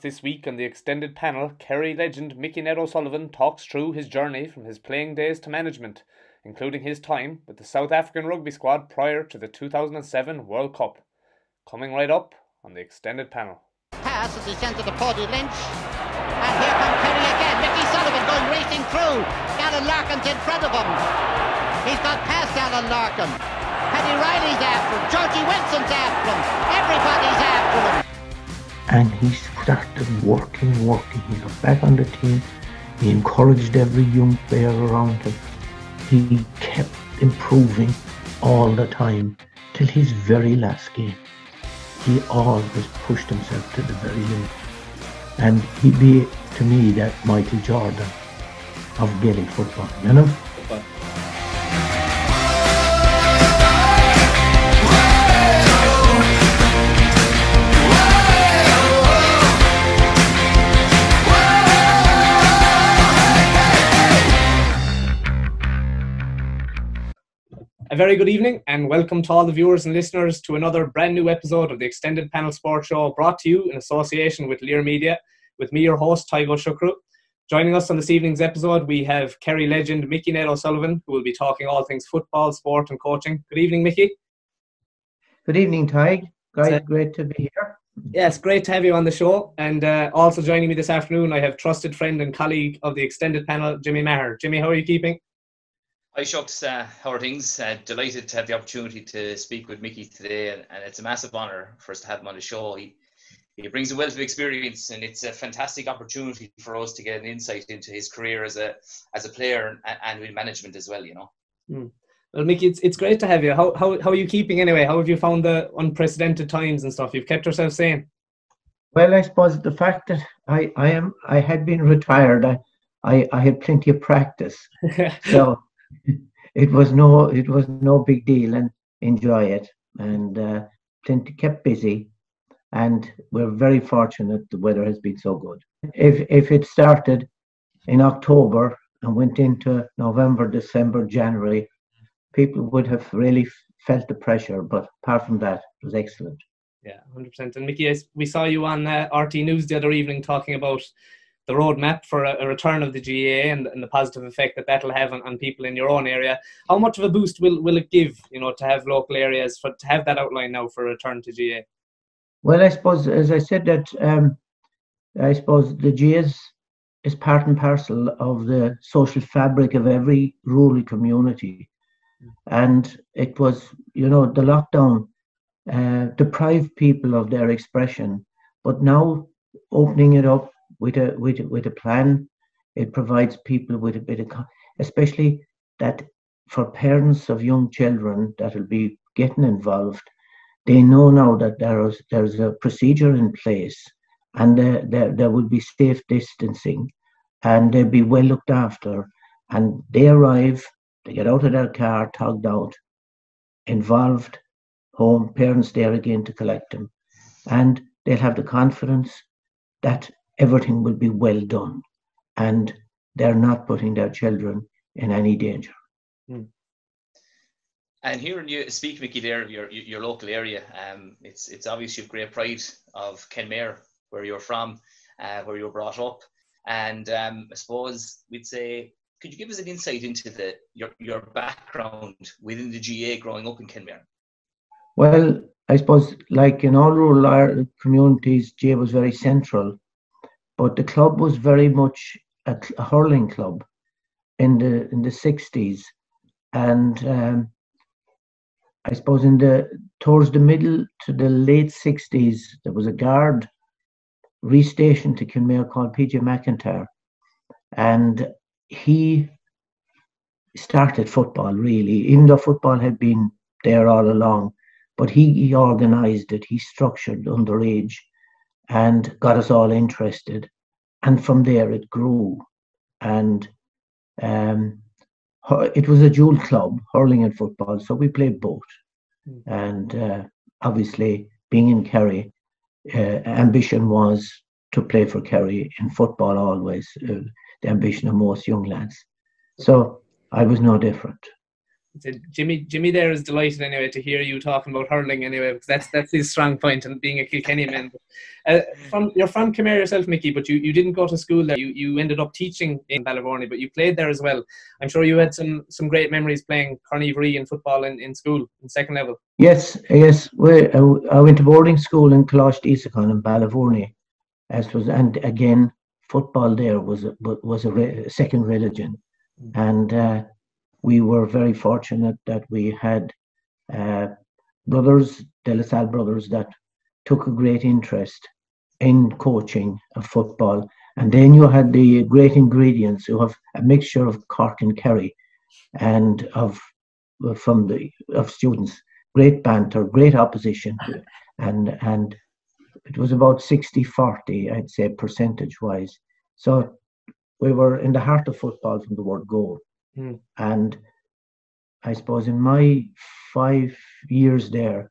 This week on the extended panel, Kerry legend Mickey Ned O'Sullivan talks through his journey from his playing days to management, including his time with the South African rugby squad prior to the 2007 World Cup. Coming right up on the extended panel. Pass as he sends it to Paddy Lynch. And here comes Kerry again. Mickey Sullivan going racing through. Alan Larkin's in front of him. He's got past Alan Larkin. Paddy Riley's after him. Georgie Wilson's after him. Everybody's after him and he started working, working. He got back on the team. He encouraged every young player around him. He kept improving all the time till his very last game. He always pushed himself to the very limit. And he'd be, to me, that Michael Jordan of Gaelic football, you know? Very good evening and welcome to all the viewers and listeners to another brand new episode of the Extended Panel Sports Show brought to you in association with LíR Media with me, your host, Tadhg Ó Siochrú. Joining us on this evening's episode, we have Kerry legend Mickey Ned O'Sullivan, who will be talking all things football, sport, and coaching. Good evening, Mickey. Good evening, Ty. Great, great to be here. Yes, great to have you on the show. And uh, also joining me this afternoon, I have trusted friend and colleague of the extended panel, Jimmy Meaghar. Jimmy, how are you keeping? Hi, Shucks. Uh, how are things? Uh, delighted to have the opportunity to speak with Mickey today, and, and, it's a massive honour for us to have him on the show. He he brings a wealth of experience, and it's a fantastic opportunity for us to get an insight into his career as a as a player and, and in management as well. You know. Mm. Well, Mickey, it's, it's great to have you. How, how how are you keeping anyway? How have you found the unprecedented times and stuff? You've kept yourself sane. Well, I suppose the fact that I, I am I had been retired, I, I, I had plenty of practice. so it was no it was no big deal and enjoy it. And uh, kept busy and we're very fortunate the weather has been so good. If if it started in october and went into november december january people would have really felt the pressure but apart from that it was excellent. Yeah 100% and mickey we saw you on uh, rt news the other evening talking about the roadmap for a, a return of the GAA and, and, the positive effect that that'll have on, on, people in your own area. How much of a boost will, will it give, you know, to have local areas for to have that outline now for a return to GAA? Well, I suppose, as I said, that um, I suppose the is, is part and parcel of the social fabric of every rural community, and it was, you know, the lockdown uh, deprived people of their expression, but now opening it up with a with with a plan. It provides people with a bit of, especially that for parents of young children that will be getting involved, they know now that there is there's a procedure in place, and there there, there will be safe distancing, and they'll be well looked after, and they arrive, they get out of their car, tugged out, involved, home, parents there again to collect them, and they'll have the confidence that everything will be well done and they're not putting their children in any danger. Mm. And hearing you speak, Mickey, there, your your local area, um, it's it's obvious you have great pride of Kenmare, where you're from, uh, where you were brought up, and um, I suppose we'd say, could you give us an insight into the your your background within the GAA growing up in Kenmare? Well, I suppose, like in all rural communities, GAA was very central but the club was very much a, a hurling club in the in the 60s and um, I suppose in the towards the middle to the late 60s there was a guard restationed to Kenmare called PJ McIntyre. And he started football really even though football had been there all along but he, he organized it he structured underage and got us all interested. And from there it grew. And um, it was a dual club, hurling and football. So we played both. Mm. And uh, obviously, being in Kerry, uh, ambition was to play for Kerry in football always, uh, the ambition of most young lads. So I was no different. Jimmy, Jimmy, there is delighted anyway to hear you talking about hurling anyway, because that's that's his strong point and being a Kilkenny man. Uh, from you're from Kenmare yourself, Mickey, but you, you didn't go to school there. You you ended up teaching in Ballyvourney, but you played there as well. I'm sure you had some some great memories playing Corn Uí Mhuirí and football in, in school in second level. Yes, yes. We, I went to boarding school in Coláiste Íosagáin in Ballyvourney, as was and again football there was a, was a, re, second religion, mm. and. Uh, we were very fortunate that we had uh, brothers, De La Salle brothers, that took a great interest in coaching of football. And then you had the great ingredients who have a mixture of Cork and Kerry and of from the of students. Great banter, great opposition, and and it was about 60 40, I'd say, percentage wise. So we were in the heart of football from the word go. Mm. And I suppose in my five years there,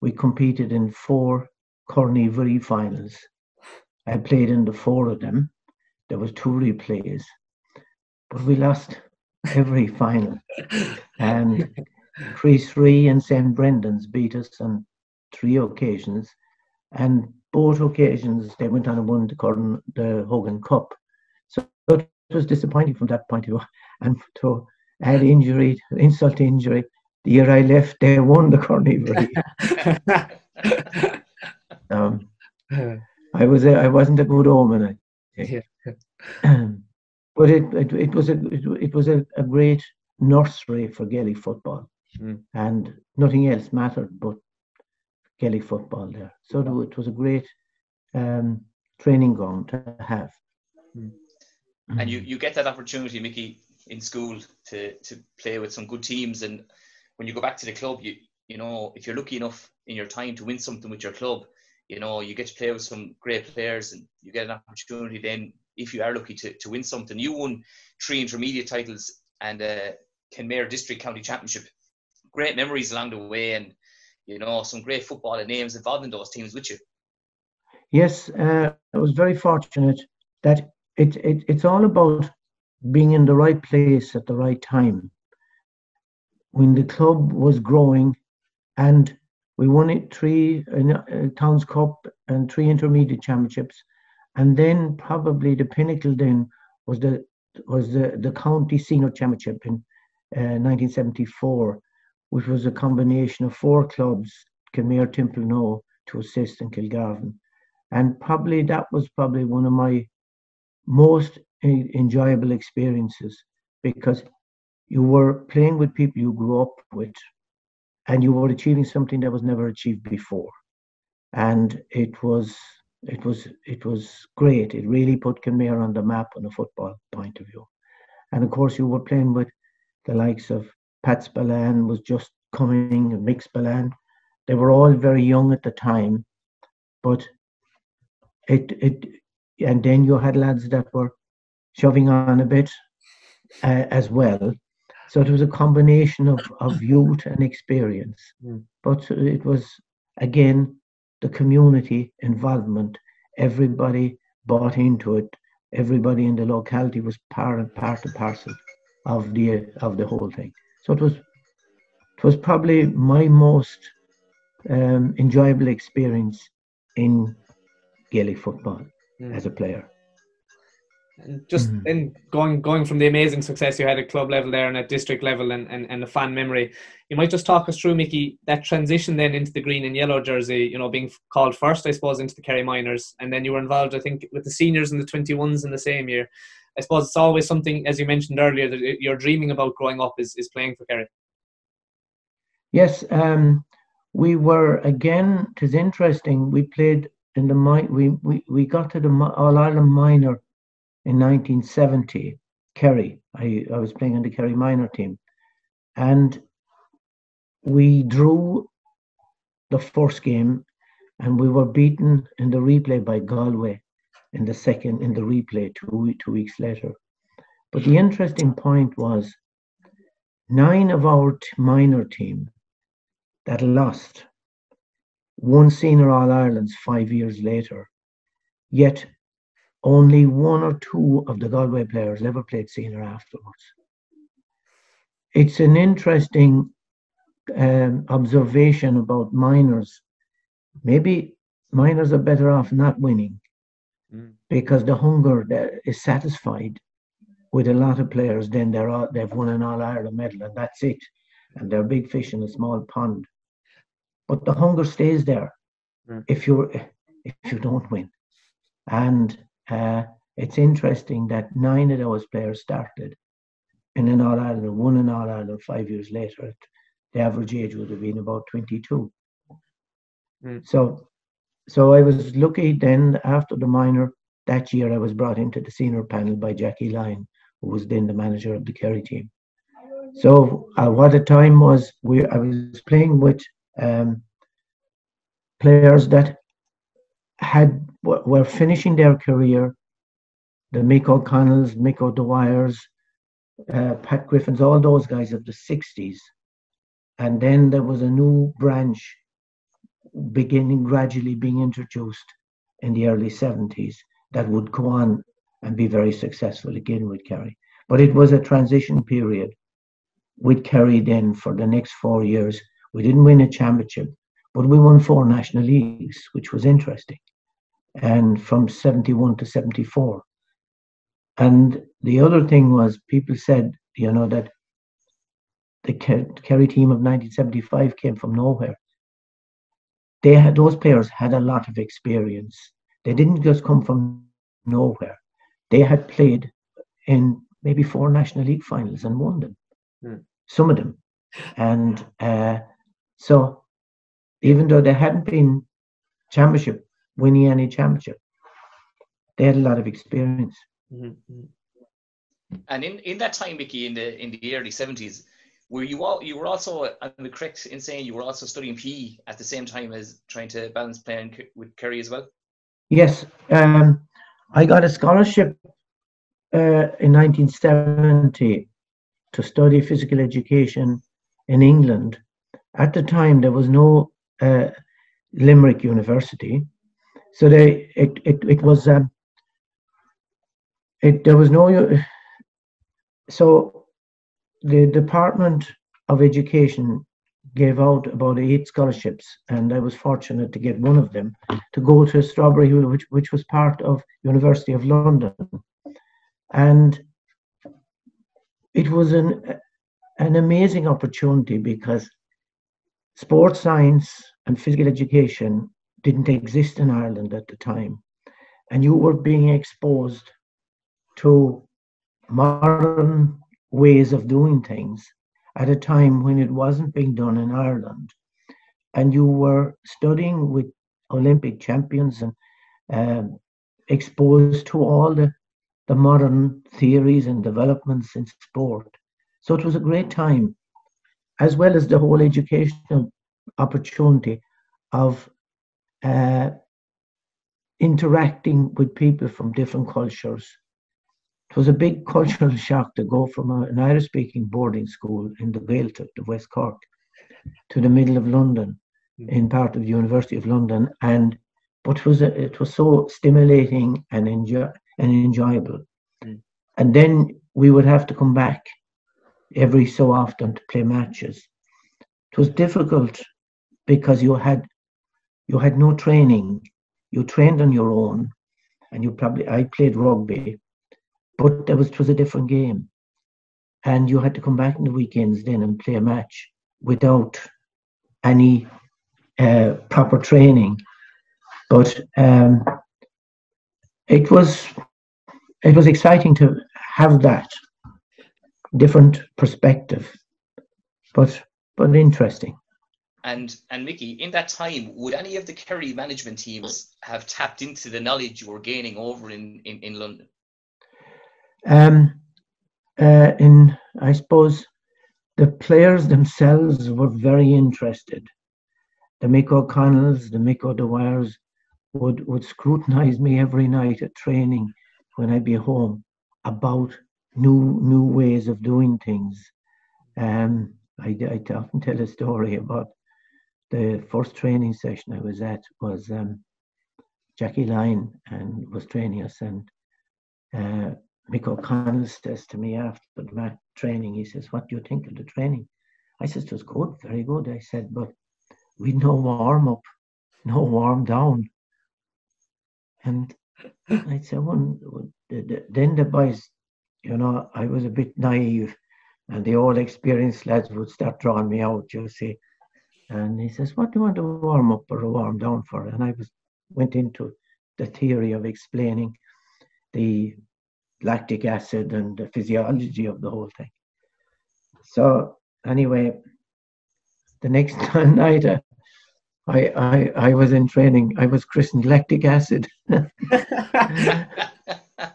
we competed in four Corn Uí Mhuirí finals. I played in the four of them. There was two replays, but we lost every final. And Críost Rí and St. Brendan's beat us on three occasions. And both occasions they went on and won the, the Hogan Cup. Was disappointing from that point of view and to add injury, insult to injury, the year I left, they won the Corn Uí Mhuirí. um, I was a, I wasn't a good omen. I but it, it it was a it, it was a, a great nursery for Gaelic football, mm. and nothing else mattered but Gaelic football there. So it was a great um, training ground to have. Mm. And you, you get that opportunity, Mickey, in school to to play with some good teams. And when you go back to the club, you you know if you're lucky enough in your time to win something with your club, you know you get to play with some great players, and you get an opportunity then if you are lucky to, to win something. You won three intermediate titles and a Kenmare District County Championship. Great memories along the way, and you know some great football and names involved in those teams with you. Yes, uh, I was very fortunate that it, it it's all about being in the right place at the right time. When the club was growing, and we won it three uh, Towns Cup and three intermediate championships, and then probably the pinnacle then was the was the, the county senior championship in uh, 1974, which was a combination of four clubs, Kenmare, Templenoe, to assist in Kilgarvan, and probably that was probably one of my most enjoyable experiences because you were playing with people you grew up with and you were achieving something that was never achieved before. And it was it was it was great. It really put Kenmare on the map on a football point of view. And of course you were playing with the likes of Pat Spillane was just coming Mick Spillane. They were all very young at the time but it it and then you had lads that were shoving on a bit uh, as well. So it was a combination of, of youth and experience. Mm. But it was, again, the community involvement. Everybody bought into it. Everybody in the locality was part and part and parcel of the of the whole thing. So it was it was probably my most um, enjoyable experience in Gaelic football mm. as a player. And just mm. in going going from the amazing success you had at club level there and at district level and, and, and the fan memory, you might just talk us through, Mickey, that transition then into the green and yellow jersey, you know, being called first, I suppose, into the Kerry Minors. And then you were involved, I think, with the seniors and the 21s in the same year. I suppose it's always something, as you mentioned earlier, that you're dreaming about growing up is, is playing for Kerry. Yes, um, we were, again, it is interesting, we played in the, mine we, we, we got to the All Ireland Minor in 1970, Kerry. I, I was playing on the Kerry minor team. And we drew the first game and we were beaten in the replay by Galway in the second, in the replay two, two weeks later. But the interesting point was nine of our minor team that lost won Senior All Ireland's five years later. Yet only one or two of the Galway players ever played senior afterwards. it's an interesting um, observation about minors. Maybe minors are better off not winning mm. because the hunger is satisfied with a lot of players. Then they're all, they've won an All Ireland medal and that's it, and they're big fish in a small pond. But the hunger stays there mm. if you if you don't win, and uh, it's interesting that nine of those players started in an All Ireland, won an All Ireland five years later. The average age would have been about 22. Mm. So, so I was lucky then after the minor that year. I was brought into the senior panel by Jackie Lyne, who was then the manager of the Kerry team. So, uh, what the time was, we I was playing with um, players that had were finishing their career the Mick O'Connells, Mick O'Dwyers, uh, Pat Griffins, all those guys of the 60s. And then there was a new branch beginning gradually being introduced in the early 70s that would go on and be very successful again with Kerry. But it was a transition period with Kerry then for the next four years. We didn't win a championship, but we won four national leagues, which was interesting. And from 71 to 74. And the other thing was, people said, you know, that the Kerry team of 1975 came from nowhere. They had those players had a lot of experience. They didn't just come from nowhere. They had played in maybe four National League finals and won them, mm. some of them. And uh, so, even though they hadn't been championship winning any championship, they had a lot of experience. Mm-hmm. And in, in that time, Mickey, in the in the early seventies, were you all, you were also I'm correct in saying you were also studying PE at the same time as trying to balance playing with Kerry as well? Yes, um, I got a scholarship uh, in 1970 to study physical education in England. At the time, there was no uh, Limerick University, so they it it, it was um, it there was no so the department of education gave out about eight scholarships and i was fortunate to get one of them to go to strawberry hill which, which was part of university of london. And it was an an amazing opportunity because sports science and physical education didn't exist in ireland at the time and you were being exposed to modern ways of doing things at a time when it wasn't being done in Ireland. And you were studying with Olympic champions and um, exposed to all the, the modern theories and developments in sport. So it was a great time, as well as the whole educational opportunity of uh, interacting with people from different cultures it was a big cultural shock to go from a, an Irish speaking boarding school in the Gaeltacht of West Cork to the middle of London, mm. in part of the University of London. And but it was, a, it was so stimulating and, enjoy, and enjoyable. Mm. And then we would have to come back every so often to play matches. It was difficult because you had you had no training. You trained on your own, and you probably I played rugby, but there was it was a different game, and you had to come back in the weekends then and play a match without any uh, proper training. But um, it was it was exciting to have that different perspective, but but interesting. And and Mickey, in that time, would any of the Kerry management teams have tapped into the knowledge you were gaining over in, in, in London? Um, uh, in I suppose the players themselves were very interested. The Mick O'Connells, the Mick O'Dwyers would, would scrutinize me every night at training when I'd be home about new new ways of doing things. Um, I, I often tell a story about the first training session I was at was um, Jackie Lyne and was training us and uh, Mick O'Connell says to me after the training, he says, What do you think of the training? I says, It was good, very good. I said, But we no warm up, no warm down. And I said, well, then the boys, you know, I was a bit naive, and the old experienced lads would start drawing me out, you see. And he says, What do you want to warm up or warm down for? And I was went into the theory of explaining the lactic acid and the physiology of the whole thing. So anyway, the next night uh, I, I I was in training. I was christened lactic acid.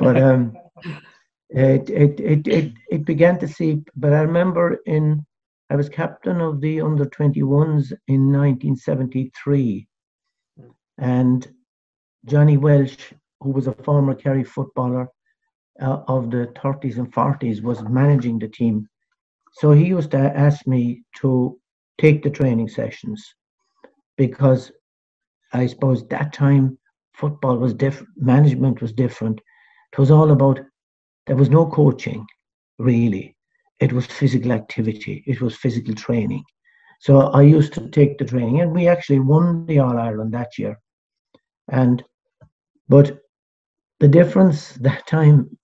but um, it, it it it it began to seep. But I remember in I was captain of the under 21s in 1973, and Johnny Welsh, who was a former Kerry footballer uh, of the 30s and 40s, was managing the team. So he used to ask me to take the training sessions because I suppose that time football was different, management was different. It was all about, there was no coaching really. It was physical activity, it was physical training. So I used to take the training, and we actually won the All Ireland that year. And but the difference that time,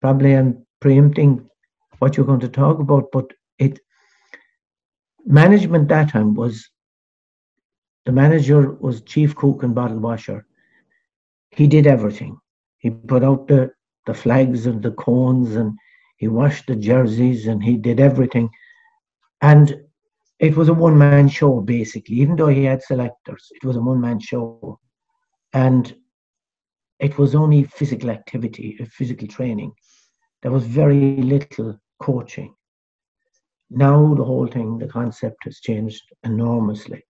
probably I'm preempting what you're going to talk about, but it management that time was the manager was chief cook and bottle washer. He did everything. He put out the, the flags and the cones and he washed the jerseys and he did everything. And it was a one man show basically, even though he had selectors, it was a one man show. And it was only physical activity, uh, physical training. There was very little coaching. Now the whole thing, the concept has changed enormously.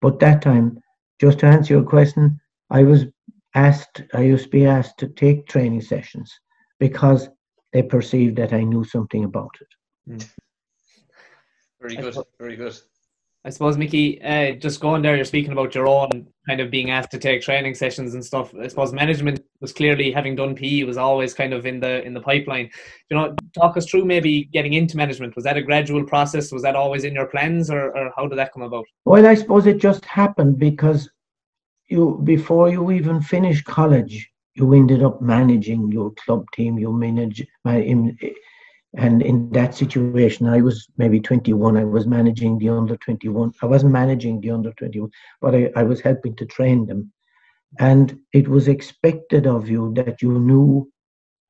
But that time, just to answer your question, I was asked, I used to be asked to take training sessions because they perceived that I knew something about it. Mm. Very good, very good. I suppose, Mickey, uh, just going there, you're speaking about your own kind of being asked to take training sessions and stuff. I suppose management was clearly having done PE was always kind of in the in the pipeline. You know, talk us through maybe getting into management. Was that a gradual process? Was that always in your plans, or, or how did that come about? Well, I suppose it just happened because you before you even finish college, you ended up managing your club team. You manage and in that situation, I was maybe 21. I was managing the under 21. I wasn't managing the under 21, but I, I was helping to train them. And it was expected of you that you knew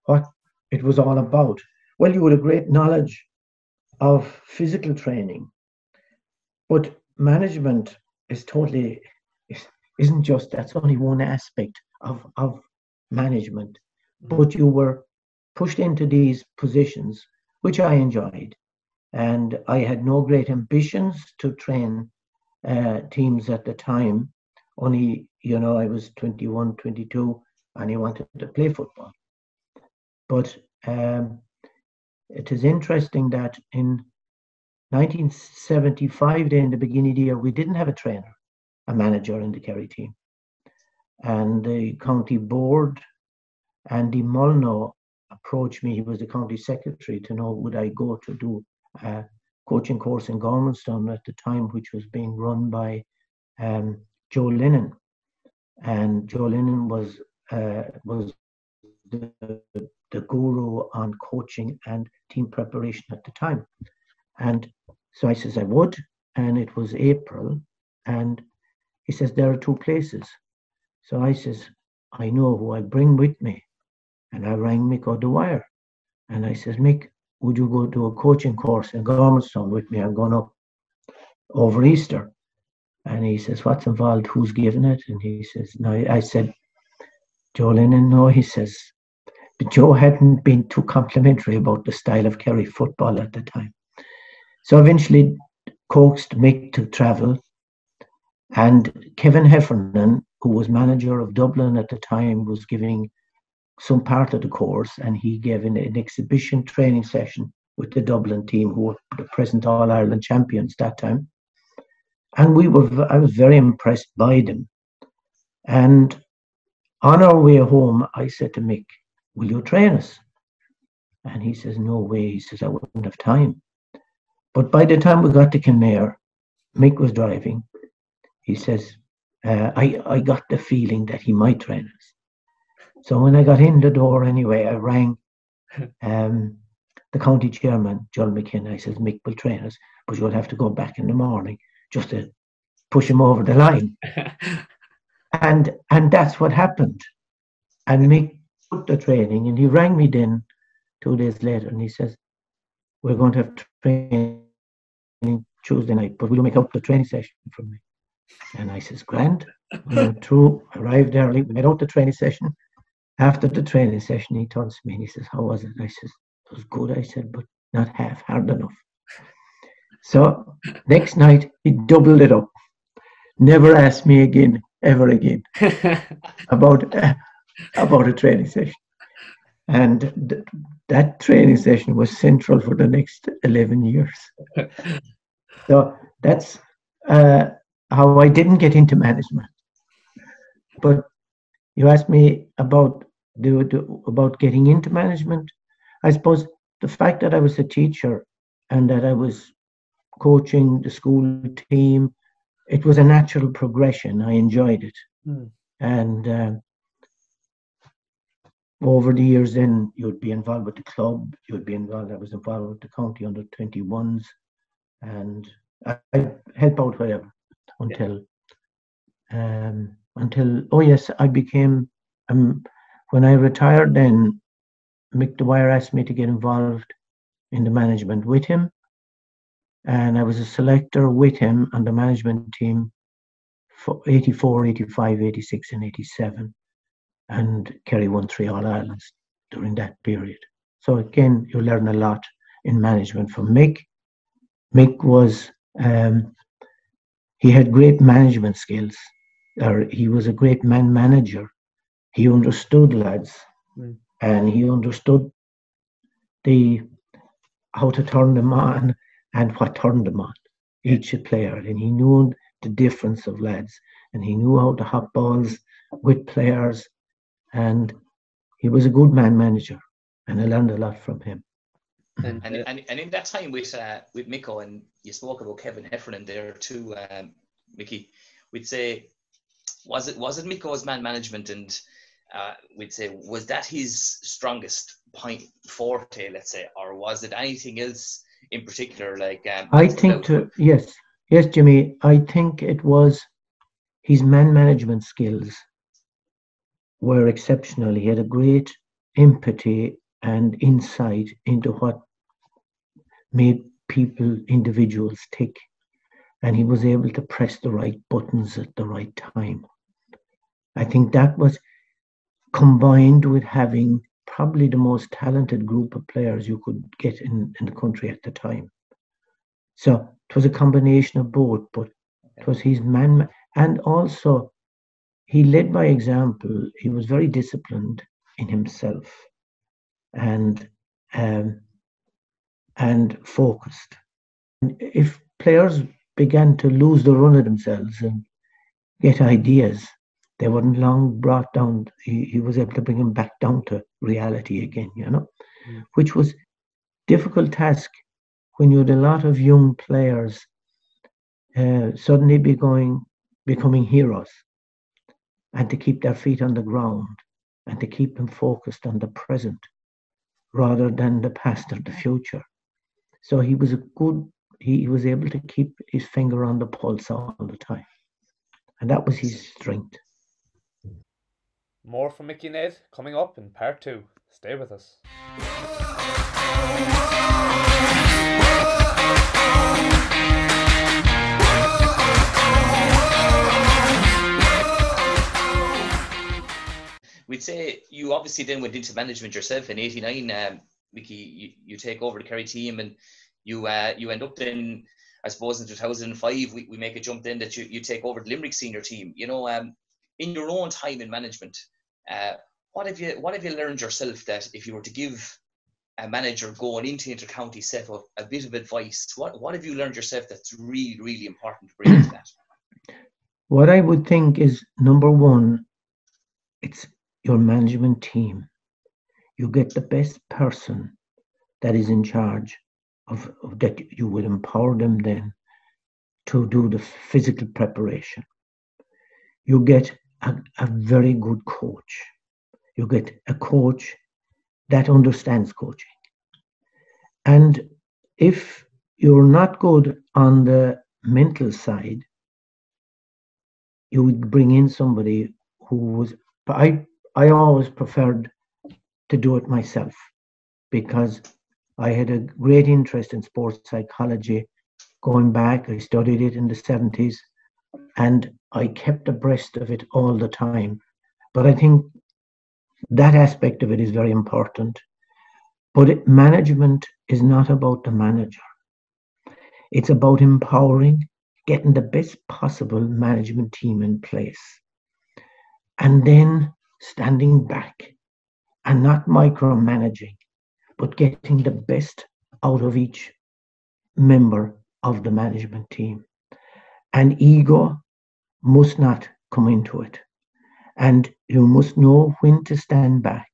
what it was all about. Well, you had a great knowledge of physical training, but management is totally isn't just that's only one aspect of of management. But you were pushed into these positions which I enjoyed. And I had no great ambitions to train uh, teams at the time. Only, you know, I was 21, 22, and I wanted to play football. But um, it is interesting that in 1975, in the beginning of the year, we didn't have a trainer, a manager in the Kerry team. And the county board, Andy Molyneux, approached me. He was the county secretary to know would I go to do a coaching course in Gormanston at the time, which was being run by um, Joe Lennon, and Joe Lennon was uh, was the, the guru on coaching and team preparation at the time. And so I says I would, and it was April, and he says there are two places. So I says I know who I bring with me. And I rang Mick O'Dwyer. and I says, Mick, would you go to a coaching course in Gormanston with me? I'm going up over Easter. And he says, What's involved? Who's giving it? And he says, No, I said, Joe Lennon, no, he says, but Joe hadn't been too complimentary about the style of Kerry football at the time. So eventually coaxed Mick to travel. And Kevin Heffernan, who was manager of Dublin at the time, was giving some part of the course and he gave an, an exhibition training session with the Dublin team who were the present All Ireland champions that time. And we were I was very impressed by them. And on our way home, I said to Mick, Will you train us? And he says, No way. He says, I wouldn't have time. But by the time we got to Kenmare, Mick was driving. He says, uh, I, I got the feeling that he might train us. So when I got in the door anyway, I rang um, the county chairman, John McKenna. I says, Mick will train us, but you'll have to go back in the morning just to push him over the line. and and that's what happened. And Mick took the training and he rang me then two days later and he says, We're going to have training Tuesday night, but will you make up the training session for me? And I says, Grand. I went through, arrived early, out the training session. After the training session, he turns to me and he says, How was it? I says, It was good. I said, but not half hard enough. So next night, he doubled it up. Never asked me again, ever again, about, uh, about a training session. And th- that training session was central for the next 11 years. so that's uh, how I didn't get into management. But you asked me about the, the, about getting into management. I suppose the fact that I was a teacher and that I was coaching the school team, it was a natural progression. I enjoyed it, mm. and uh, over the years, then you'd be involved with the club. You'd be involved. I was involved with the county under twenty ones, and I, I help out whatever until um, until oh yes, I became um, when I retired. Then Mick Dwyer asked me to get involved in the management with him, and I was a selector with him on the management team for 84, 85, 86, and 87. And Kerry won three All Irelands during that period. So again, you learn a lot in management from Mick. Mick was um, he had great management skills, or he was a great man manager. He understood lads, mm. and he understood the how to turn them on and what turned them on each player, and he knew the difference of lads, and he knew how to hot balls with players, and he was a good man manager, and I learned a lot from him. And, and, and, and in that time with uh, with Micko, and you spoke about Kevin Heffernan there too, um, Mickey. We'd say, was it was it Micko's man management, and uh, we'd say was that his strongest point forte, let's say, or was it anything else in particular? Like um, I think to yes, yes, Jimmy. I think it was his man management skills were exceptional. He had a great empathy and insight into what made people, individuals tick. And he was able to press the right buttons at the right time. I think that was combined with having probably the most talented group of players you could get in, in the country at the time. So it was a combination of both, but it was his man, and also he led by example. He was very disciplined in himself, and um, and focused. If players began to lose the run of themselves and get ideas, they weren't long brought down. He, he was able to bring them back down to reality again, you know, mm. which was difficult task when you had a lot of young players uh, suddenly be going, becoming heroes and to keep their feet on the ground and to keep them focused on the present rather than the past or the future. So he was a good, he was able to keep his finger on the pulse all the time. And that was his strength. More from Mickey Ned coming up in part two. Stay with us. We'd say you obviously then went into management yourself in '89. Um, Mickey, you, you take over the Kerry team and you uh, you end up then, I suppose in 2005, we, we make a jump then that you, you take over the Limerick senior team. You know, um, in your own time in management, uh, what have you what have you learned yourself that if you were to give a manager going into intercounty set up a bit of advice, what what have you learned yourself that's really really important to bring into that? What I would think is number one, it's your management team you get the best person that is in charge of, of that you will empower them then to do the physical preparation. You get a, a very good coach. You get a coach that understands coaching. And if you're not good on the mental side, you would bring in somebody who was I I always preferred to do it myself because I had a great interest in sports psychology going back. I studied it in the 70s and I kept abreast of it all the time. But I think that aspect of it is very important. But it, management is not about the manager, it's about empowering, getting the best possible management team in place, and then standing back and not micromanaging, but getting the best out of each member of the management team. And ego must not come into it. And you must know when to stand back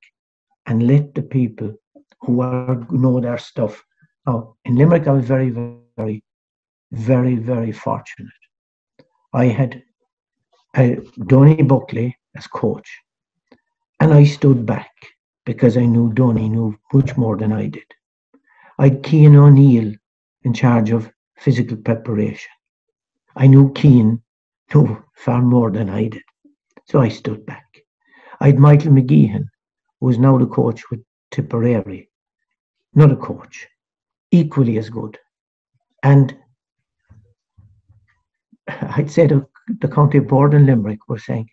and let the people who are know their stuff. Now, in Limerick, I was very, very, very, very fortunate. I had uh, Donny Buckley as coach, and I stood back because I knew Donny knew much more than I did. I had Cian O'Neill in charge of physical preparation. I knew Cian knew far more than I did. So I stood back. I had Michael McGeehan, who is now the coach with Tipperary, not a coach, equally as good. And I'd say the, the county board in Limerick were saying,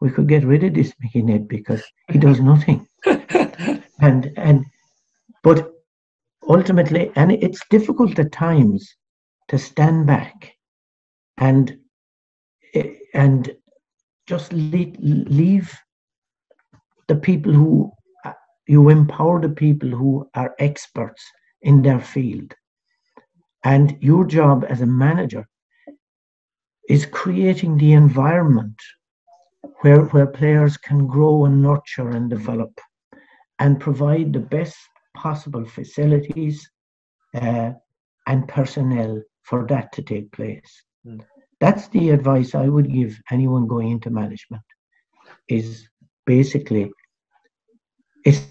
we could get rid of this Mickey Ned because he does nothing. and and but ultimately, and it's difficult at times to stand back and and just leave, leave the people who you empower the people who are experts in their field and your job as a manager is creating the environment where, where players can grow and nurture and develop and provide the best possible facilities uh, and personnel for that to take place. Mm. That's the advice I would give anyone going into management is basically it's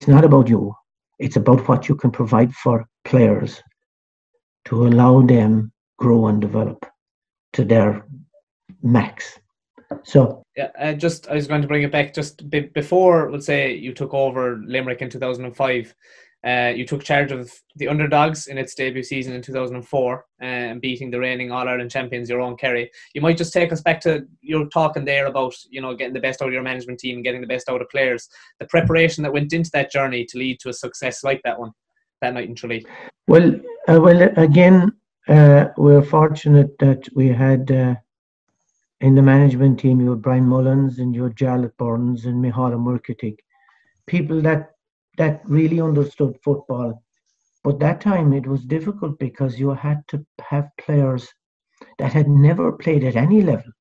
it's not about you. It's about what you can provide for players to allow them grow and develop to their max. So yeah, uh, just I was going to bring it back just b- before, let's say you took over Limerick in 2005. Uh, you took charge of the underdogs in its debut season in 2004 uh, and beating the reigning All Ireland champions, your own Kerry. You might just take us back to your talking there about you know getting the best out of your management team and getting the best out of players. The preparation that went into that journey to lead to a success like that one that night in Tralee. Well, uh, well, again, uh, we're fortunate that we had uh, in the management team, you had Brian Mullins and you had Jarlath Burns and Mícheál Ó Muircheartaigh, people that that really understood football. But that time it was difficult because you had to have players that had never played at any level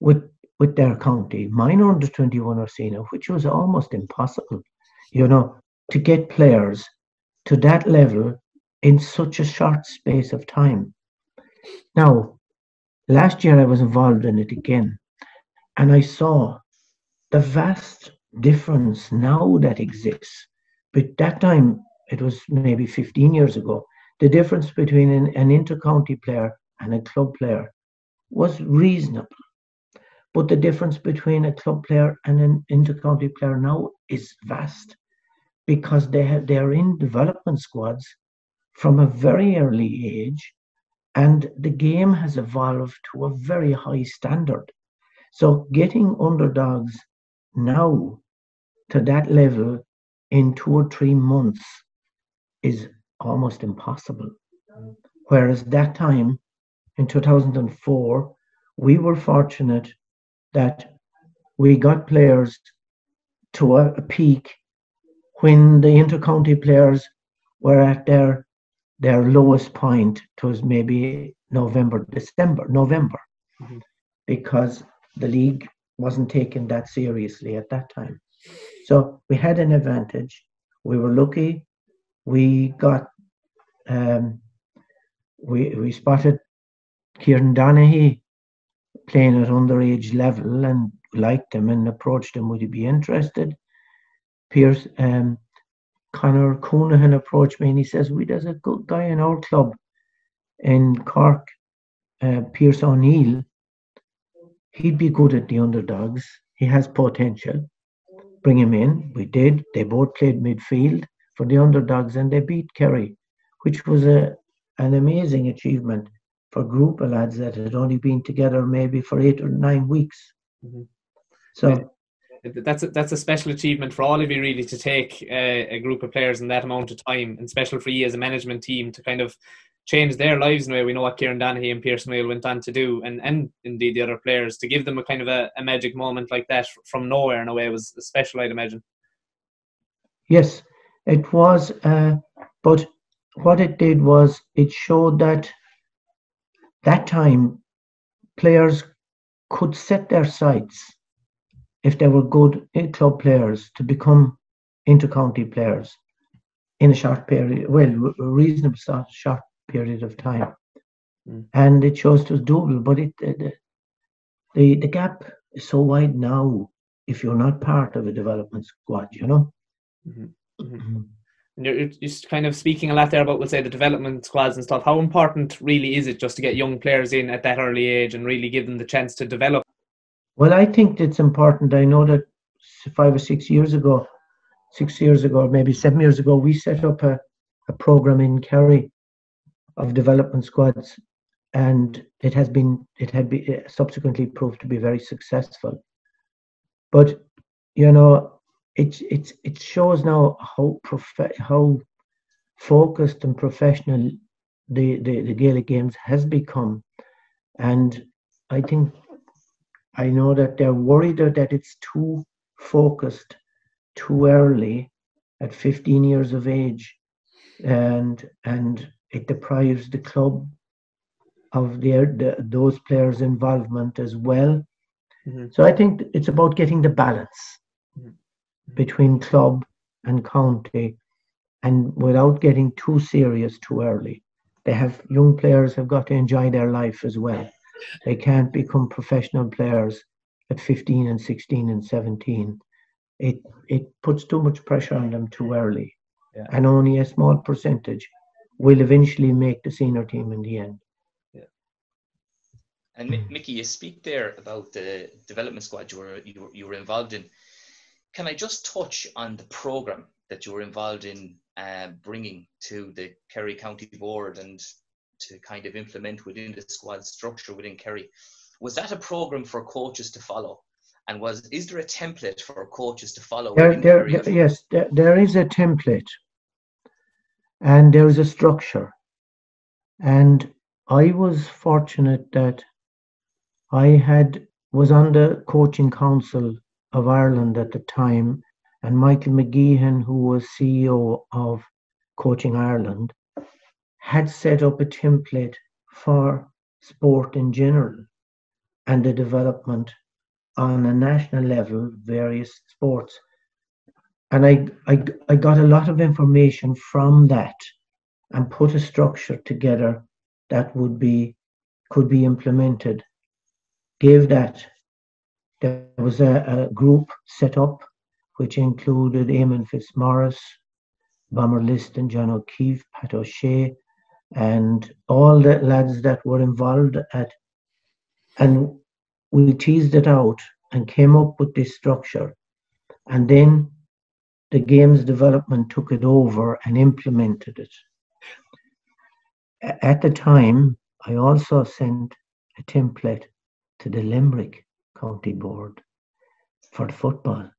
with with their county, minor under 21 or senior, which was almost impossible, you know, to get players to that level in such a short space of time. Now, Last year I was involved in it again, and I saw the vast difference now that exists. But that time, it was maybe 15 years ago, the difference between an, an intercounty player and a club player was reasonable. But the difference between a club player and an intercounty player now is vast because they have, they are in development squads from a very early age and the game has evolved to a very high standard. So getting underdogs now to that level in two or three months is almost impossible. Whereas that time in 2004, we were fortunate that we got players to a, peak when the intercounty players were at their their lowest point was maybe November, December, November, mm-hmm. because the league wasn't taken that seriously at that time. So we had an advantage. We were lucky. We got um, we we spotted Kieran Donaghy playing at underage level and liked him and approached him. Would he be interested? Pierce um, Conor Counihan approached me and he says, "We there's a good guy in our club in Cork, uh, Pearse O'Neill. He'd be good at the underdogs. He has potential. Bring him in." We did. They both played midfield for the underdogs and they beat Kerry, which was a an amazing achievement for a group of lads that had only been together maybe for eight or nine weeks. Mm-hmm. So that's a, that's a special achievement for all of you really to take a, a, group of players in that amount of time, and special for you as a management team to kind of change their lives in a way. We know what Kieran Donaghy and Pearse O'Neill went on to do, and and indeed the other players to give them a kind of a, a magic moment like that from nowhere in a way was special, I'd imagine. Yes, it was, uh, but what it did was it showed that that time players could set their sights if they were good club players to become inter-county players in a short period, well, a reasonable short period of time. Mm. And it shows it was doable, but it the, the the gap is so wide now if you're not part of a development squad, you know. Mm-hmm. Mm-hmm. mm-hmm. And you're just kind of speaking a lot there about, we'll say, the development squads and stuff. How important really is it just to get young players in at that early age and really give them the chance to develop? Well, I think it's important. I know that five or six years ago, six years ago, maybe seven years ago, we set up a, a program in Kerry of development squads, and it has been it had been uh, subsequently proved to be very successful. But you know, it it it shows now how prof- how focused and professional the, the the Gaelic games has become, and I think I know that they're worried that it's too focused too early at 15 years of age and and it deprives the club of their the, those players involvement as well mm-hmm. so i think it's about getting the balance mm-hmm. between club and county and without getting too serious too early they have young players have got to enjoy their life as well they can't become professional players at 15 and 16 and 17. It it puts too much pressure on them too early, yeah. and only a small percentage will eventually make the senior team in the end. Yeah. And Mickey, you speak there about the development squad you were you were, you were involved in. Can I just touch on the program that you were involved in uh, bringing to the Kerry County Board and to kind of implement within the squad structure within Kerry. Was that a program for coaches to follow? And was is there a template for coaches to follow? There, there, yes, there, there is a template, and there is a structure. And I was fortunate that I had was on the coaching council of Ireland at the time, and Michael McGeehan, who was CEO of Coaching Ireland, had set up a template for sport in general and the development on a national level, of various sports. And I, I, I got a lot of information from that and put a structure together that would be could be implemented. Gave that there was a, a group set up which included Eamon Fitzmaurice, Bomber Liston and John O'Keefe, Pat O'Shea, and all the lads that were involved at and we teased it out and came up with this structure. And then the games development took it over and implemented it. At the time i also sent a template to the limerick county board for football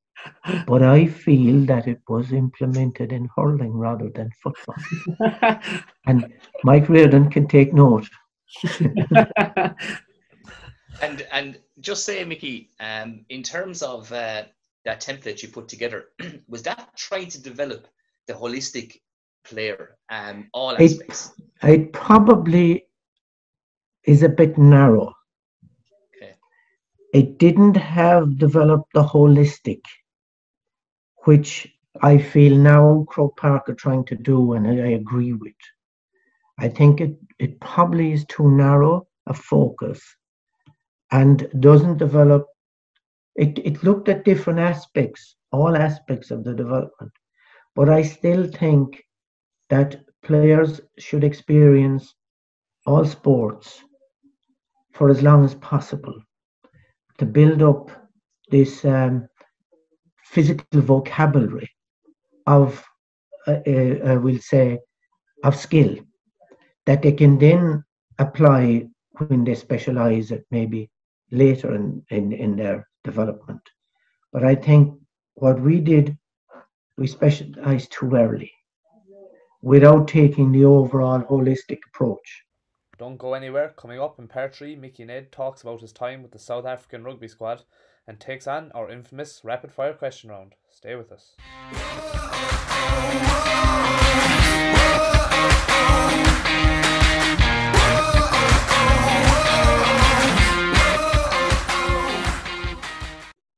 but I feel that it was implemented in hurling rather than football. and Mike Reardon can take note. and and just say, Mickey, um, in terms of uh, that template you put together, was that trying to develop the holistic player, um, all aspects? It, it probably is a bit narrow. Okay. It didn't have developed the holistic which I feel now Croke Park are trying to do, and I agree with. I think it, it probably is too narrow a focus and doesn't develop. It, it looked at different aspects, all aspects of the development. But I still think that players should experience all sports for as long as possible to build up this um, physical vocabulary of, uh, uh, we'll say, of skill that they can then apply when they specialize it maybe later in, in, in their development. But I think what we did, we specialized too early without taking the overall holistic approach. Don't go anywhere. Coming up in part three, Mickey Ned talks about his time with the South African rugby squad and takes on our infamous rapid fire question round. Stay with us.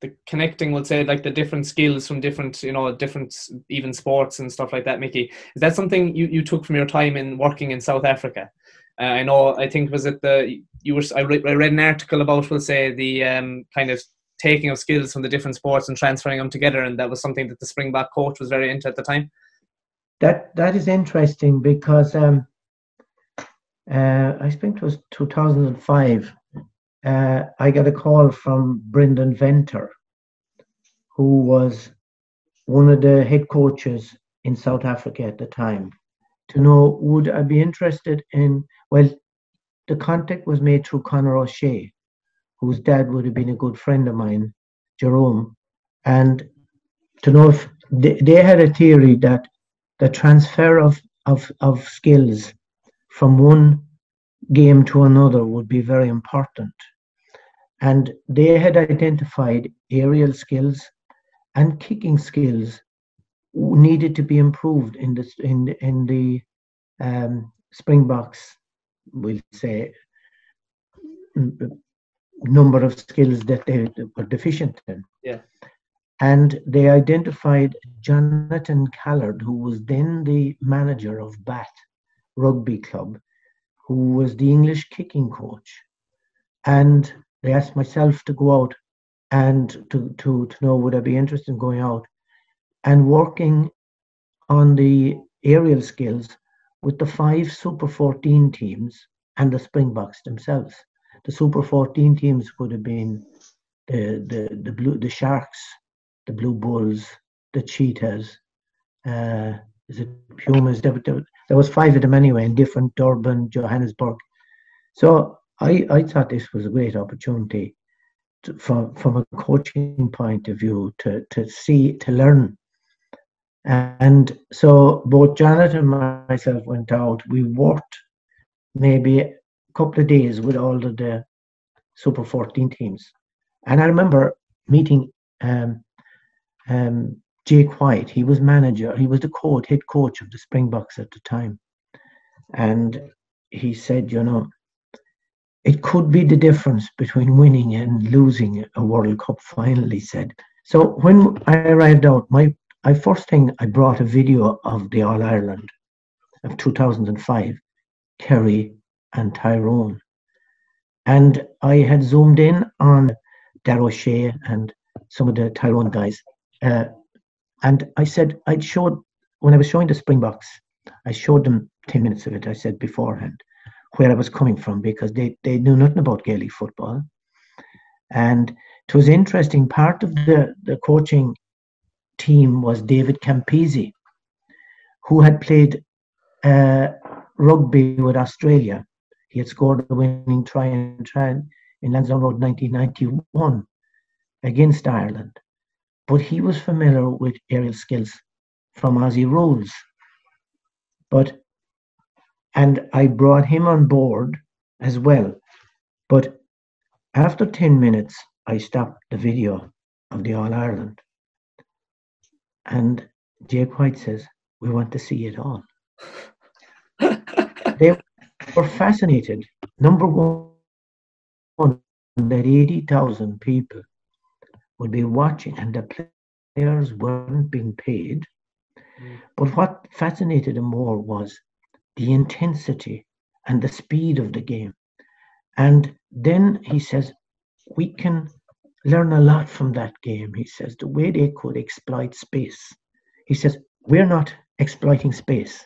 the connecting would say like the different skills from different you know different even sports and stuff like that mickey is that something you, you took from your time in working in south africa uh, i know i think was it the you were I read, I read an article about we'll say the um, kind of taking of skills from the different sports and transferring them together and that was something that the springbok coach was very into at the time that that is interesting because um, uh, i think it was 2005 uh, I got a call from Brendan Venter, who was one of the head coaches in South Africa at the time, to know would I be interested in. Well, the contact was made through Conor O'Shea, whose dad would have been a good friend of mine, Jerome, and to know if they, they had a theory that the transfer of, of, of skills from one game to another would be very important and they had identified aerial skills and kicking skills needed to be improved in the in in the um, Springboks. We'll say number of skills that they were deficient in. Yeah. And they identified Jonathan Callard, who was then the manager of Bath Rugby Club, who was the English kicking coach. And they asked myself to go out and to, to, to know would I be interested in going out and working on the aerial skills with the five Super 14 teams and the Springboks themselves. The Super 14 teams would have been the the the blue the Sharks, the Blue Bulls, the Cheetahs, uh, it Pumas? There, there, there was five of them anyway in different Durban, Johannesburg. So I, I thought this was a great opportunity to, from, from a coaching point of view to, to see, to learn. And so both Janet and myself went out. We worked maybe couple of days with all of the Super 14 teams. And I remember meeting um, um, Jake White. He was manager, he was the coach, head coach of the Springboks at the time. And he said, you know, it could be the difference between winning and losing a World Cup final, he said. So when I arrived out, my I first thing I brought a video of the All Ireland of 2005, Kerry and Tyrone. And I had zoomed in on Darragh O'Shea and some of the Tyrone guys. Uh, and I said, I'd showed, when I was showing the Springboks, I showed them 10 minutes of it, I said beforehand where I was coming from because they, they knew nothing about Gaelic football. And it was interesting. Part of the, the coaching team was David Campese, who had played uh, rugby with Australia. He had scored the winning try and try in Lansdowne Road 1991 against Ireland. But he was familiar with aerial skills from Aussie rules. But and I brought him on board as well. But after 10 minutes, I stopped the video of the All Ireland. And Jake White says, We want to see it all. they were fascinated. Number one, that 80,000 people would be watching, and the players weren't being paid. But what fascinated him more was the intensity and the speed of the game. And then he says, we can learn a lot from that game. He says, the way they could exploit space. He says, we're not exploiting space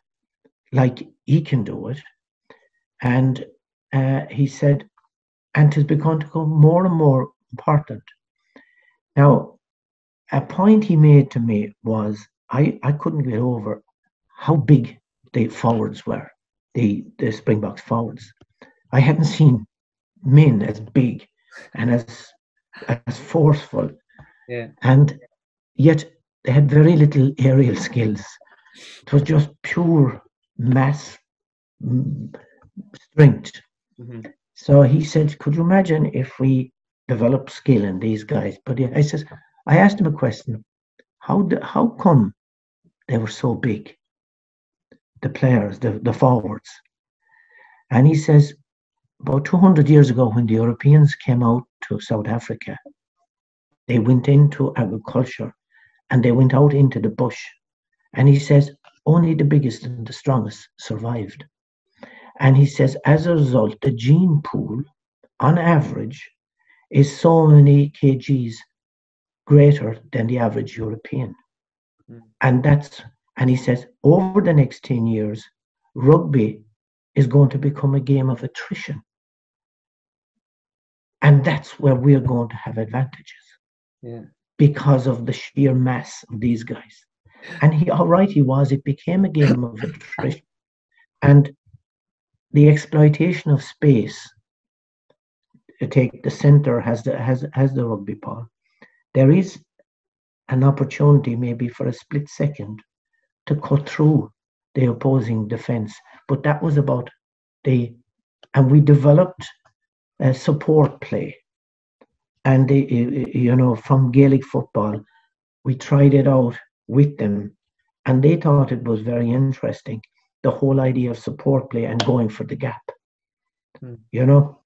like he can do it. And uh, he said, and has begun to become more and more important. Now, a point he made to me was I, I couldn't get over how big the forwards were, the, the Springboks forwards. I hadn't seen men as big and as as forceful. Yeah. And yet they had very little aerial skills. It was just pure mass strength. Mm-hmm. So he said, Could you imagine if we develop skill in these guys? But I says, I asked him a question. How do, how come they were so big? The players, the, the forwards. And he says, about 200 years ago, when the Europeans came out to South Africa, they went into agriculture and they went out into the bush. And he says, only the biggest and the strongest survived. And he says, as a result, the gene pool, on average, is so many kgs greater than the average European. Mm. And that's, and he says, over the next 10 years, rugby is going to become a game of attrition. And that's where we're going to have advantages. Yeah. Because of the sheer mass of these guys. And he, how right he was, it became a game of attrition. And the exploitation of space, take the center has the has has the rugby ball. There is an opportunity maybe for a split second to cut through the opposing defense. But that was about the and we developed a support play. And they, you know, from Gaelic football, we tried it out with them, and they thought it was very interesting. The whole idea of support play and going for the gap, hmm. you know,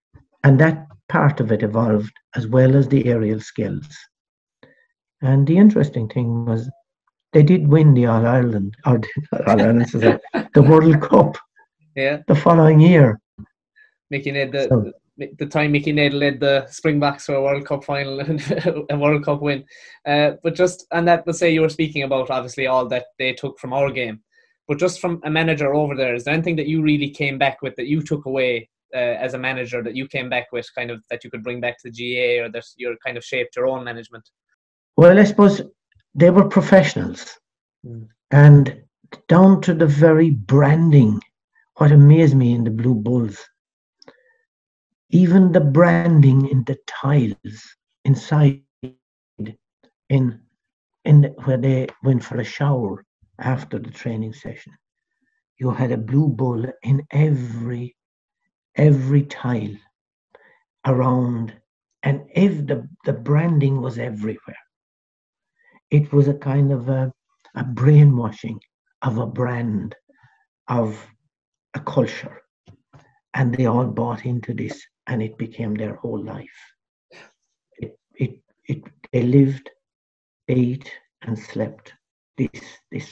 and that part of it evolved as well as the aerial skills. And the interesting thing was they did win the All Ireland or All Ireland, the World Cup. Yeah. The following year. Making it the, so, the time Mickey Ned led the Springboks to a World Cup final and a World Cup win. Uh, but just and that let's say you were speaking about obviously all that they took from our game, but just from a manager over there, is there anything that you really came back with that you took away uh, as a manager that you came back with, kind of that you could bring back to the GAA or that you kind of shaped your own management? Well, I suppose they were professionals, mm. and down to the very branding. What amazed me in the Blue Bulls even the branding in the tiles inside in in where they went for a shower after the training session you had a blue bull in every every tile around and if the, the branding was everywhere it was a kind of a, a brainwashing of a brand of a culture and they all bought into this and it became their whole life. It, it, it, they lived, ate, and slept this, this,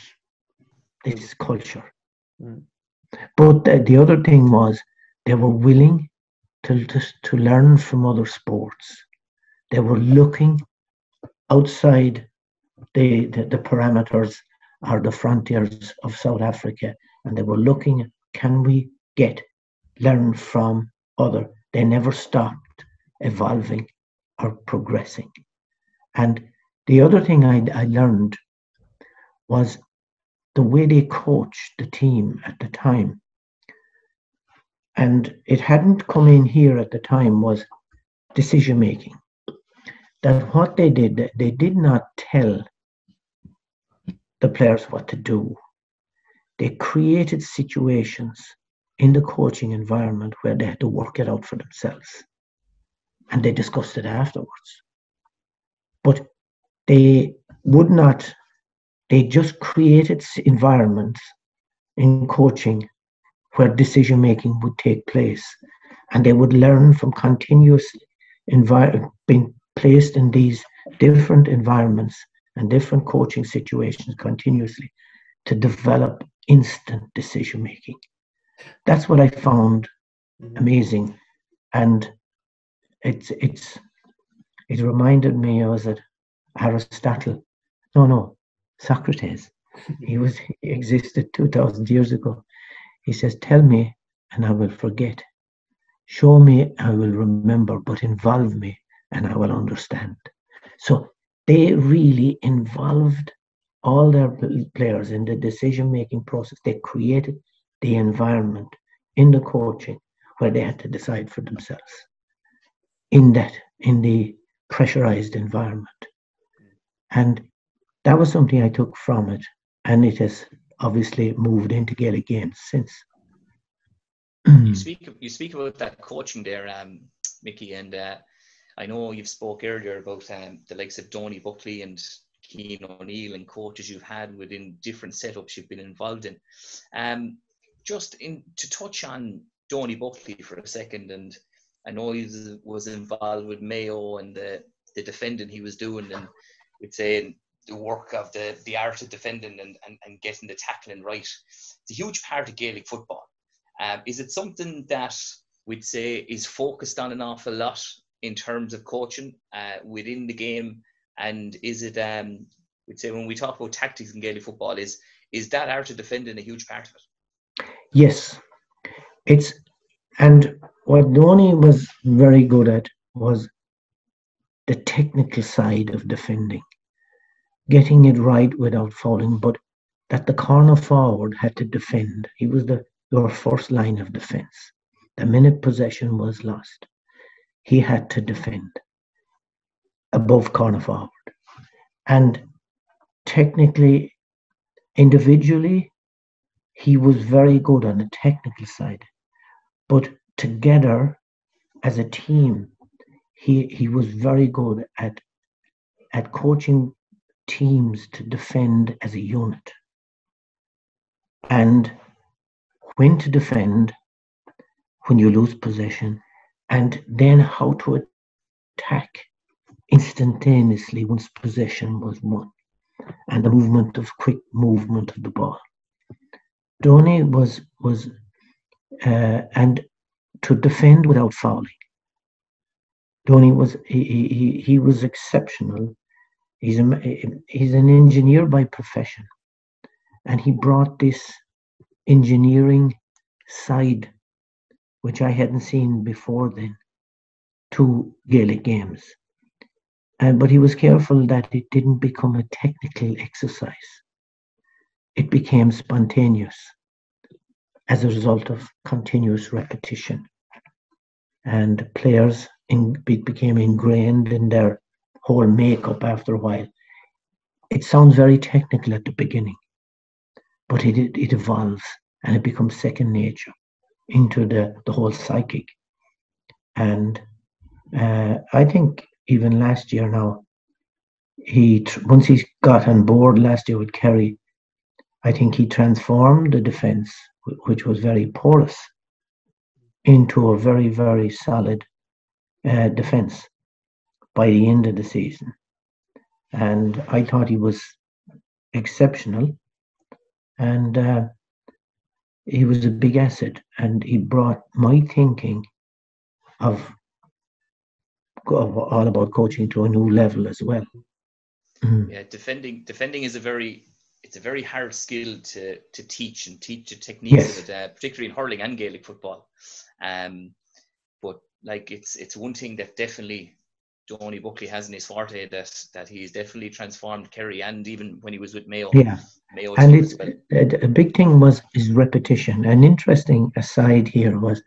this culture. Mm. But the, the other thing was they were willing to, to, to learn from other sports. They were looking outside the, the, the parameters or the frontiers of South Africa, and they were looking, can we get learn from other they never stopped evolving or progressing. And the other thing I, I learned was the way they coached the team at the time. And it hadn't come in here at the time was decision making. That what they did, they did not tell the players what to do. They created situations in the coaching environment where they had to work it out for themselves. And they discussed it afterwards. But they would not, they just created environments in coaching where decision making would take place. And they would learn from continuous envi- being placed in these different environments and different coaching situations continuously to develop instant decision making. That's what I found mm-hmm. amazing. And it's it's it reminded me I was at Aristotle. No, no, Socrates. he was he existed two thousand years ago. He says, Tell me and I will forget. Show me, I will remember, but involve me and I will understand. So they really involved all their players in the decision making process. They created the environment in the coaching where they had to decide for themselves in that, in the pressurized environment. And that was something I took from it. And it has obviously moved into Gaelic games since. you speak you speak about that coaching there, um, Mickey, and uh, I know you've spoke earlier about um, the likes of Donie Buckley and Cian O'Neill and coaches you've had within different setups you've been involved in. Um, just in to touch on Donie Buckley for a second, and I know he was involved with Mayo and the the defending he was doing, and we'd say the work of the the art of defending and, and, and getting the tackling right. It's a huge part of Gaelic football. Um, is it something that we'd say is focused on an awful lot in terms of coaching uh, within the game? And is it, um, we'd say, when we talk about tactics in Gaelic football, is is that art of defending a huge part of it? Yes, it's and what Donie was very good at was the technical side of defending, getting it right without falling, but that the corner forward had to defend. He was the your first line of defense. The minute possession was lost, he had to defend above corner forward. And technically, individually, he was very good on the technical side. But together, as a team, he, he was very good at, at coaching teams to defend as a unit. And when to defend when you lose possession, and then how to attack instantaneously once possession was won, and the movement of quick movement of the ball. Donie was was uh, and to defend without fouling. Donie was he, he, he was exceptional. He's a, he's an engineer by profession, and he brought this engineering side which I hadn't seen before then, to Gaelic games. Uh, but he was careful that it didn't become a technical exercise. It became spontaneous as a result of continuous repetition. And players in, became ingrained in their whole makeup after a while. It sounds very technical at the beginning, but it, it, it evolves and it becomes second nature into the, the whole psychic. And uh, I think even last year now, he once he got on board last year with Kerry, I think he transformed the defence, which was very porous, into a very very solid uh, defence by the end of the season. And I thought he was exceptional. And uh, he was a big asset and he brought my thinking of, of all about coaching to a new level as well. Mm. Yeah, defending defending is a very it's a very hard skill to to teach and teach the techniques yes. it, uh, particularly in hurling and Gaelic football. Um, but like it's it's one thing that definitely Donie Buckley has in his forte that that he's definitely transformed Kerry and even when he was with Mayo. Yeah. Mayo and it's, a, a big thing was his repetition. An interesting aside here was,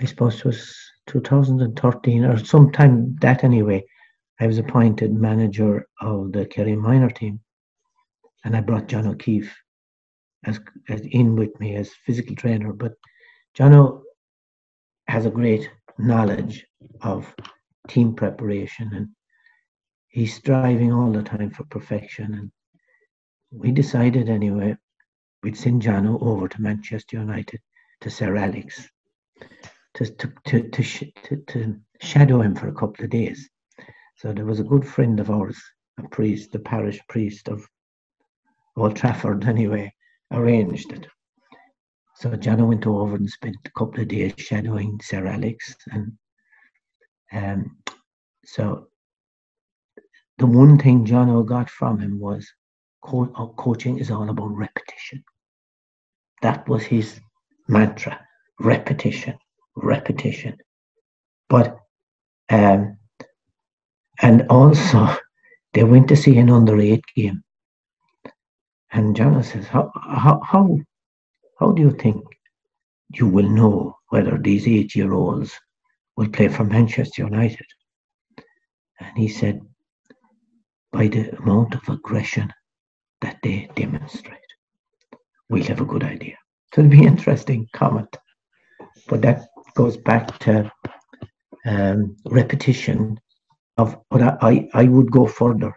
I suppose it was 2013 or sometime that anyway. I was appointed manager of the Kerry minor team, and I brought John O'Keefe as, as in with me as physical trainer. But John has a great knowledge of team preparation and he's striving all the time for perfection and we decided anyway we'd send Jano over to Manchester United to Sir Alex to, to, to, to, to, to shadow him for a couple of days. So there was a good friend of ours, a priest, the parish priest of Old Trafford, anyway, arranged it. So John went over and spent a couple of days shadowing Sir Alex, and um, so the one thing John got from him was co- uh, coaching is all about repetition. That was his mantra: repetition, repetition. But um, and also they went to see an under eight game, and John says, "How how how how do you think you will know whether these eight year olds will play for Manchester United?" And he said, "By the amount of aggression that they demonstrate, we'll have a good idea." So it'll be an interesting comment, but that goes back to um, repetition of, but I, I would go further.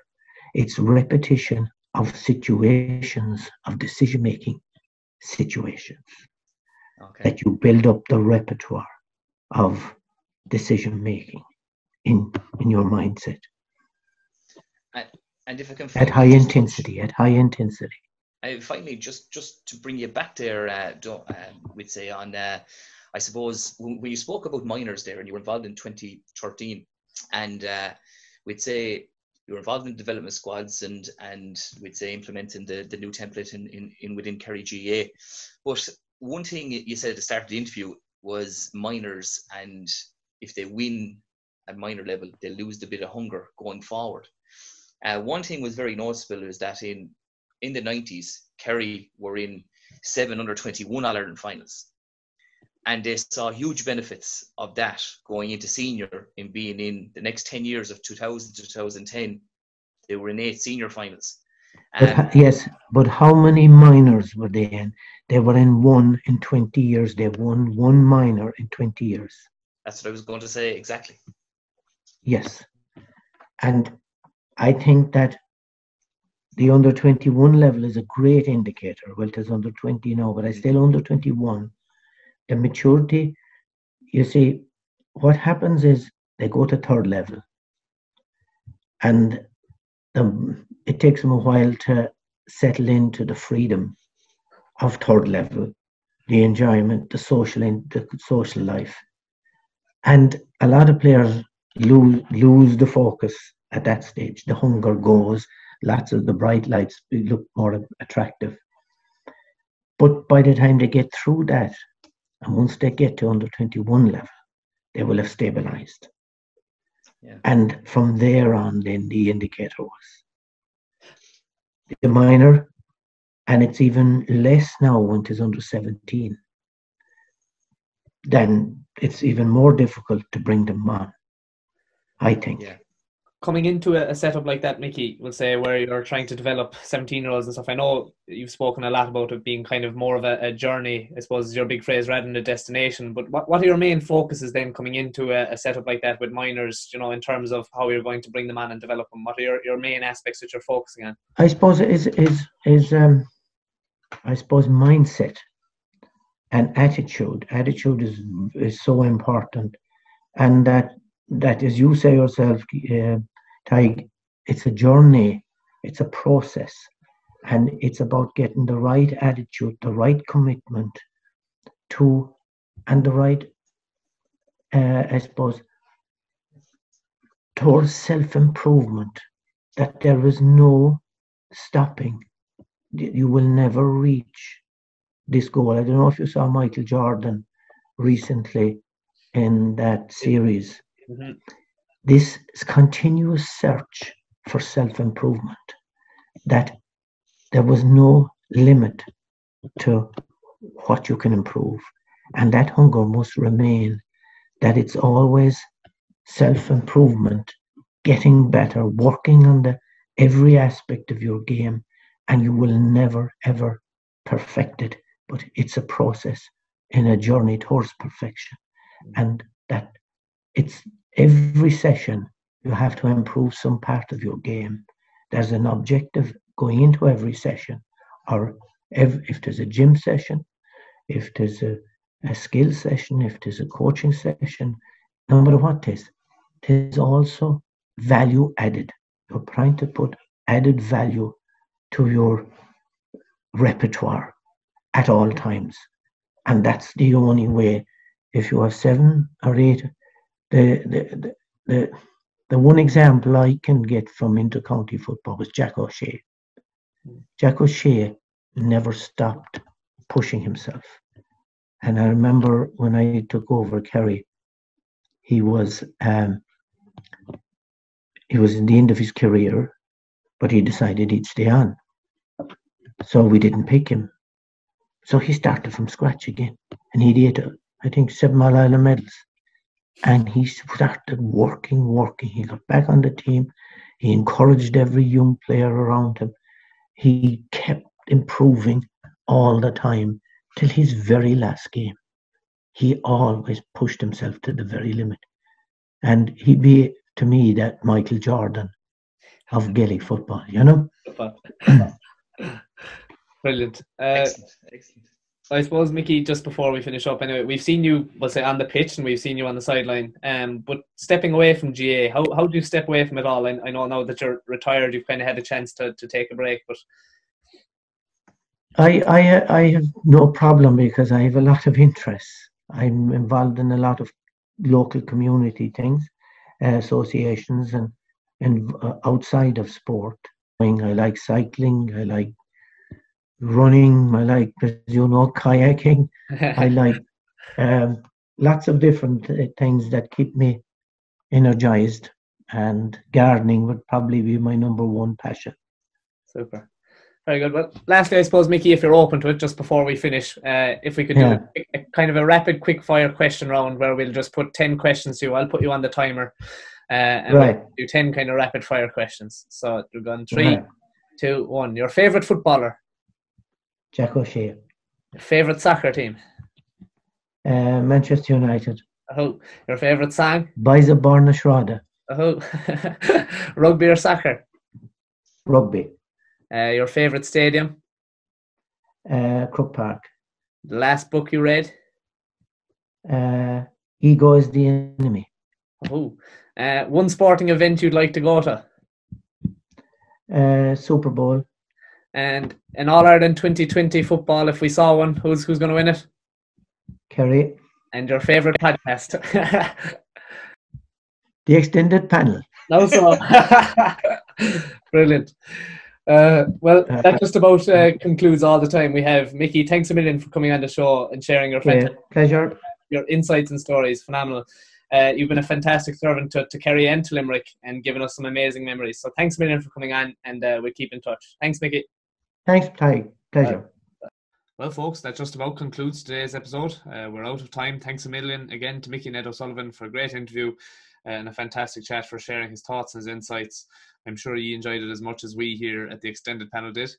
It's repetition of situations, of decision making situations. Okay. That you build up the repertoire of decision making in in your mindset. And, and if I can at high intensity, at high intensity. I finally just just to bring you back there, uh, um, we'd say on. Uh, I suppose when you spoke about minors there and you were involved in 2013, and uh, we'd say you were involved in development squads and and we'd say implementing the, the new template in, in, in within Kerry GAA. But one thing you said at the start of the interview was minors and if they win at minor level, they lose a bit of hunger going forward. Uh, one thing was very noticeable is that in in the 90s, Kerry were in seven under 21 All Ireland finals and they saw huge benefits of that going into senior in being in the next 10 years of 2000 to 2010 they were in eight senior finals. But, yes but how many minors were they in? They were in one in 20 years. They won one minor in 20 years. That's what i was going to say exactly. Yes. And i think that the under 21 level is a great indicator. Well it is under 20 now but i mm-hmm. still under 21 the maturity, you see, what happens is they go to third level and it takes them a while to settle into the freedom of third level, the enjoyment, the social, in, the social life. And a lot of players lose, lose the focus at that stage. The hunger goes, lots of the bright lights look more attractive. But by the time they get through that, and once they get to under 21 level, they will have stabilized. Yeah. And from there on, then the indicator was the minor, and it's even less now when it is under 17. Then it's even more difficult to bring them on, I think. Yeah coming into a, a, setup like that, Mickey, we'll say where you're trying to develop 17 year olds and stuff, I know you've spoken a lot about it being kind of more of a, a journey, I suppose is your big phrase, rather than a destination. But what, what are your main focuses then coming into a, a, setup like that with minors, you know, in terms of how you're going to bring them on and develop them? What are your, your main aspects that you're focusing on? I suppose is is is um I suppose mindset and attitude. Attitude is is so important. And that that as you say yourself, uh, It's a journey, it's a process, and it's about getting the right attitude, the right commitment to, and the right, uh, I suppose, towards self improvement, that there is no stopping. You will never reach this goal. I don't know if you saw Michael Jordan recently in that series. Mm-hmm this continuous search for self improvement, that there was no limit to what you can improve. And that hunger must remain, that it's always self improvement, getting better, working on the every aspect of your game, and you will never ever perfect it. But it's a process in a journey towards perfection. And that it's every session you have to improve some part of your game. There's an objective going into every session, or if, if there's a gym session, if there's a, a skill session, if there's a coaching session, no matter what it is, there's also value added. You're trying to put added value to your repertoire at all times. And that's the only way. If you have seven or eight, the, the, the, the, one example I can get from inter-county football was Jack O'Shea. Jack O'Shea never stopped pushing himself. And I remember when I took over Kerry, he was um, he was in the end of his career, but he decided he'd stay on. So we didn't pick him. So he started from scratch again, and he did, I think, seven All Ireland medals. And he started working, working. He got back on the team. He encouraged every young player around him. He kept improving all the time till his very last game. He always pushed himself to the very limit. And he'd be, to me, that Michael Jordan of Gaelic football, you know? Brilliant. Uh, Excellent. Excellent. I suppose, Mickey, just before we finish up, anyway, we've seen you, we'll say, on the pitch and we've seen you on the sideline. Um, but stepping away from GAA, how, how do you step away from it all? I, I know now that you're retired, you've kind of had a chance to, to take a break, but I, I, I have no problem because I have a lot of interests. I'm involved in a lot of local community things, uh, associations, and and uh, outside of sport. I like cycling. I like running. I like, as you know, kayaking. I like um, lots of different uh, things that keep me energized. And gardening would probably be my number one passion. Super. Very good. Well, lastly, I suppose, Mickey, if you're open to it, just before we finish, uh, if we could Yeah. do a, a kind of a rapid, quick fire question round where we'll just put 10 questions to you. I'll put you on the timer uh, and Right. we'll do 10 kind of rapid fire questions. So we're going three, Right. two, one. Your favourite footballer? Jack O'Shea, Your favourite soccer team? uh, Manchester United, Oh, your favourite song? Biza Barna Shroda, Oh, rugby or soccer? Rugby, Uh, your favourite stadium? uh, Croke Park. The last book you read? Uh, ego is the enemy. Oh, uh, one sporting event you'd like to go to? Uh, Super Bowl, And in All Ireland 2020 football, if we saw one, who's who's going to win it? Kerry, And your favourite podcast? the extended panel. no, so brilliant. Uh, well, that just about uh, concludes all the time we have. Mickey, thanks a million for coming on the show and sharing your Yeah, fantastic, pleasure. your insights and stories. Phenomenal. Uh, you've been a fantastic servant to, to Kerry and to Limerick and given us some amazing memories. So thanks a million for coming on, and uh, we'll keep in touch. Thanks, Mickey. Thanks, Tadhg. Pleasure. Well, folks, that just about concludes today's episode. Uh, we're out of time. Thanks a million again to Mickey Ned O'Sullivan for a great interview and a fantastic chat for sharing his thoughts and his insights. I'm sure you enjoyed it as much as we here at the extended panel did.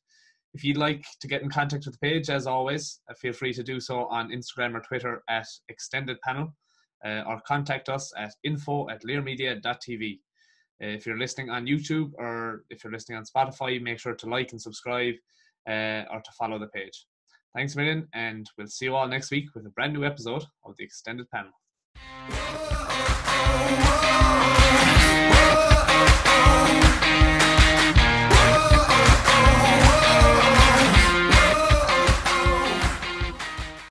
If you'd like to get in contact with the page, as always, uh, feel free to do so on Instagram or Twitter at extended panel uh, or contact us at info at lirmedia.tv if you're listening on YouTube or if you're listening on Spotify, make sure to like and subscribe uh, or to follow the page. Thanks a million, and we'll see you all next week with a brand new episode of the Extended Panel. Oh, oh.